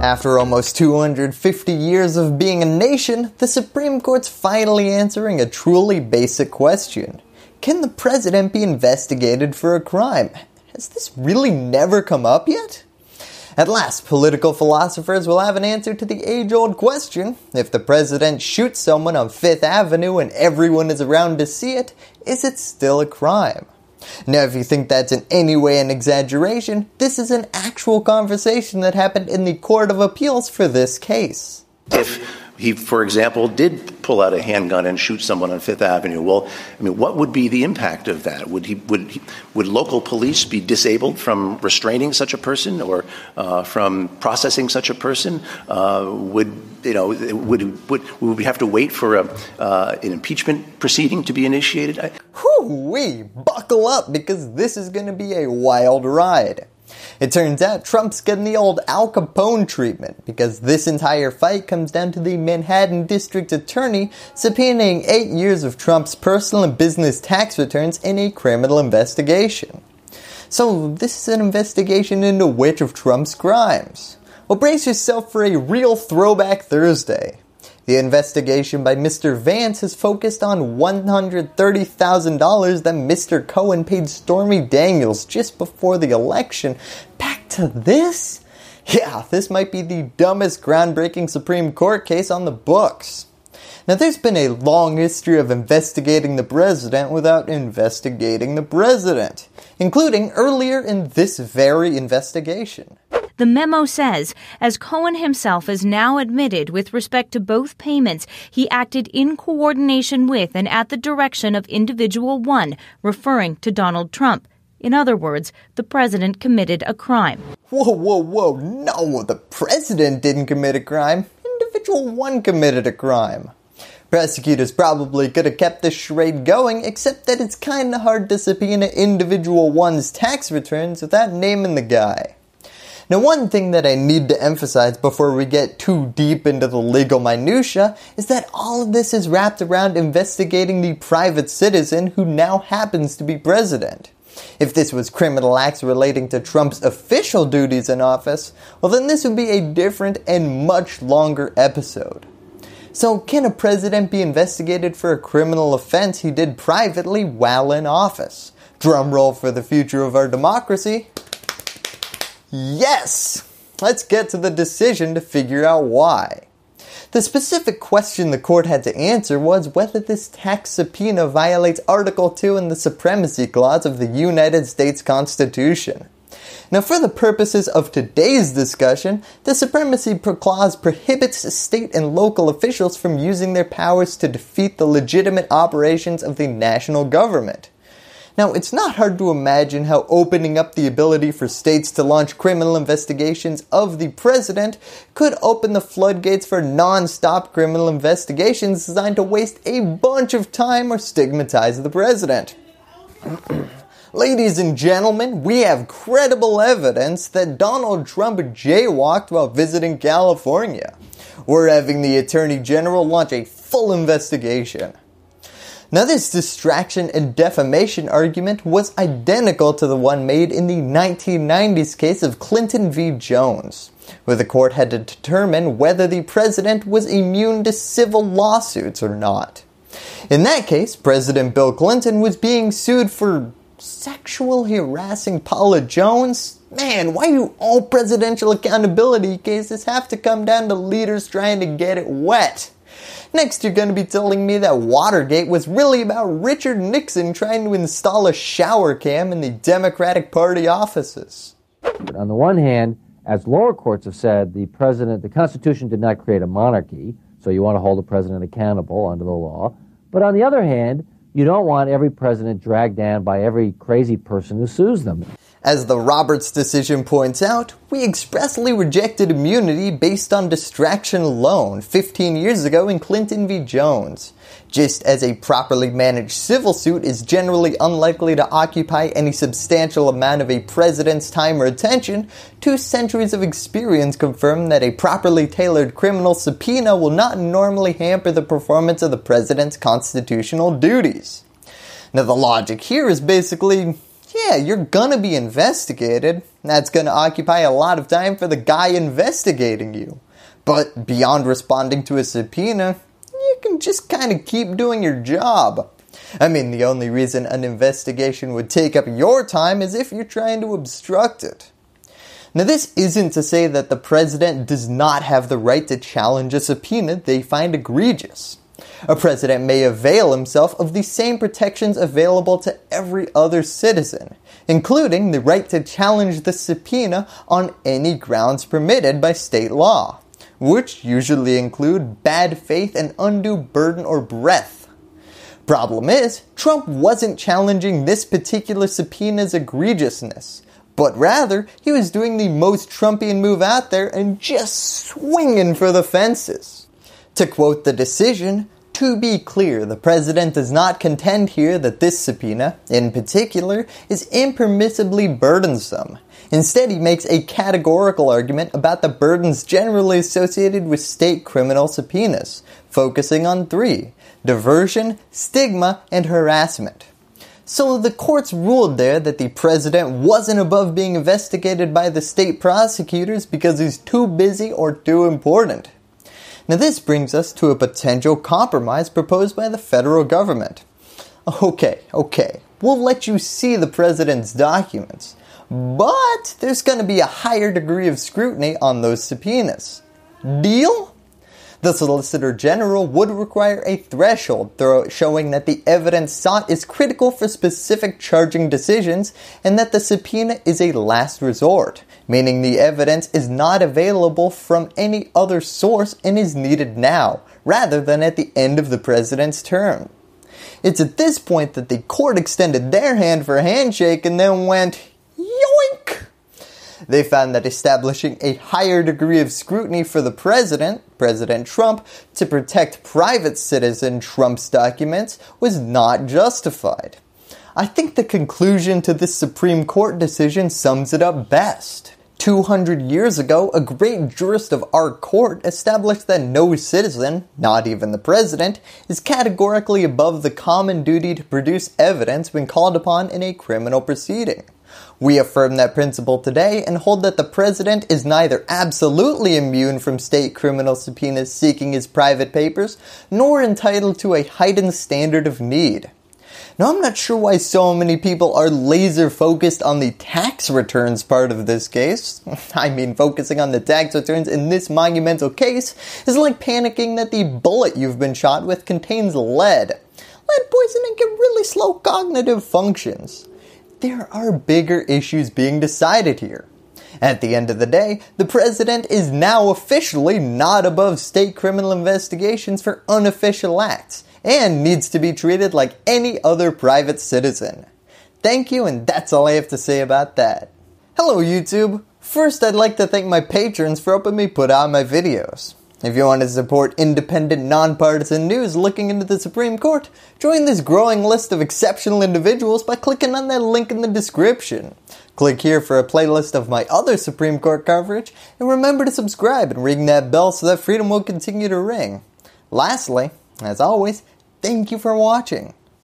After almost 250 years of being a nation, the Supreme Court's finally answering a truly basic question. Can the president be investigated for a crime? Has this really never come up yet? At last, political philosophers will have an answer to the age-old question. If the president shoots someone on 5th Avenue and everyone is around to see it, is it still a crime? Now if you think that's in any way an exaggeration, this is an actual conversation that happened in the Court of Appeals for this case. If he, for example, did pull out a handgun and shoot someone on Fifth Avenue, well, I mean, what would be the impact of that? Would he would would local police be disabled from restraining such a person or uh, from processing such a person? Uh, would you know? Would would would we have to wait for a uh, an impeachment proceeding to be initiated? Whew, we buckle up because this is going to be a wild ride. It turns out Trump's getting the old Al Capone treatment because this entire fight comes down to the Manhattan District Attorney subpoenaing 8 years of Trump's personal and business tax returns in a criminal investigation. So this is an investigation into which of Trump's crimes? Well brace yourself for a real throwback Thursday. The investigation by Mr. Vance has focused on $130,000 that Mr. Cohen paid Stormy Daniels just before the election. Back to this? Yeah, this might be the dumbest groundbreaking Supreme Court case on the books. Now there's been a long history of investigating the president without investigating the president, including earlier in this very investigation. The memo says, as Cohen himself has now admitted with respect to both payments, he acted in coordination with and at the direction of individual one, referring to Donald Trump. In other words, the president committed a crime. Whoa, whoa, whoa, no, the president didn't commit a crime. Individual one committed a crime. Prosecutors probably could have kept this charade going, except that it's kinda hard to subpoena individual one's tax returns without naming the guy. Now one thing that I need to emphasize before we get too deep into the legal minutia is that all of this is wrapped around investigating the private citizen who now happens to be president. If this was criminal acts relating to Trump's official duties in office, well then this would be a different and much longer episode. So can a president be investigated for a criminal offense he did privately while in office? Drum roll for the future of our democracy. Yes! Let's get to the decision to figure out why. The specific question the court had to answer was whether this tax subpoena violates Article 2 in the Supremacy Clause of the United States Constitution. Now for the purposes of today's discussion, the Supremacy Clause prohibits state and local officials from using their powers to defeat the legitimate operations of the national government. Now, it's not hard to imagine how opening up the ability for states to launch criminal investigations of the president could open the floodgates for non-stop criminal investigations designed to waste a bunch of time or stigmatize the president. Ladies and gentlemen, we have credible evidence that Donald Trump jaywalked while visiting California. We're having the Attorney General launch a full investigation. Now this distraction and defamation argument was identical to the one made in the 1990s case of Clinton v. Jones, where the court had to determine whether the president was immune to civil lawsuits or not. In that case, President Bill Clinton was being sued for sexual harassing Paula Jones? Man, why do all presidential accountability cases have to come down to leaders trying to get it wet? Next, you're going to be telling me that Watergate was really about Richard Nixon trying to install a shower cam in the Democratic Party offices. On the one hand, as lower courts have said, the president, the Constitution did not create a monarchy, so you want to hold the president accountable under the law. But on the other hand, you don't want every president dragged down by every crazy person who sues them. As the Roberts decision points out, we expressly rejected immunity based on distraction alone 15 years ago in Clinton v. Jones. Just as a properly managed civil suit is generally unlikely to occupy any substantial amount of a president's time or attention, two centuries of experience confirm that a properly tailored criminal subpoena will not normally hamper the performance of the president's constitutional duties. Now the logic here is basically yeah, you're gonna be investigated. That's gonna occupy a lot of time for the guy investigating you. But beyond responding to a subpoena, you can just kind of keep doing your job. I mean, the only reason an investigation would take up your time is if you're trying to obstruct it. Now, this isn't to say that the president does not have the right to challenge a subpoena they find egregious. A president may avail himself of the same protections available to every other citizen, including the right to challenge the subpoena on any grounds permitted by state law, which usually include bad faith and undue burden or breath. Problem is, Trump wasn't challenging this particular subpoena's egregiousness, but rather he was doing the most Trumpian move out there and just swinging for the fences. To quote the decision, to be clear, the president does not contend here that this subpoena, in particular, is impermissibly burdensome. Instead, he makes a categorical argument about the burdens generally associated with state criminal subpoenas, focusing on three diversion, stigma, and harassment. So the courts ruled there that the president wasn't above being investigated by the state prosecutors because he's too busy or too important. Now this brings us to a potential compromise proposed by the federal government. Okay, okay, we'll let you see the president's documents, but there's going to be a higher degree of scrutiny on those subpoenas. Deal? The Solicitor General would require a threshold showing that the evidence sought is critical for specific charging decisions and that the subpoena is a last resort, meaning the evidence is not available from any other source and is needed now, rather than at the end of the president's term. It's at this point that the court extended their hand for a handshake and then went, yoink! They found that establishing a higher degree of scrutiny for the president, President Trump, to protect private citizen Trump's documents was not justified. I think the conclusion to this Supreme Court decision sums it up best. 200 years ago, a great jurist of our court established that no citizen, not even the president, is categorically above the common duty to produce evidence when called upon in a criminal proceeding. We affirm that principle today and hold that the president is neither absolutely immune from state criminal subpoenas seeking his private papers, nor entitled to a heightened standard of need. Now I'm not sure why so many people are laser focused on the tax returns part of this case. I mean focusing on the tax returns in this monumental case is like panicking that the bullet you've been shot with contains lead. Lead poisoning can really slow cognitive functions there are bigger issues being decided here. At the end of the day, the president is now officially not above state criminal investigations for unofficial acts and needs to be treated like any other private citizen. Thank you and that's all I have to say about that. Hello YouTube! First I'd like to thank my patrons for helping me put out my videos. If you want to support independent, nonpartisan news looking into the Supreme Court, join this growing list of exceptional individuals by clicking on that link in the description. Click here for a playlist of my other Supreme Court coverage, and remember to subscribe and ring that bell so that freedom will continue to ring. Lastly, as always, thank you for watching.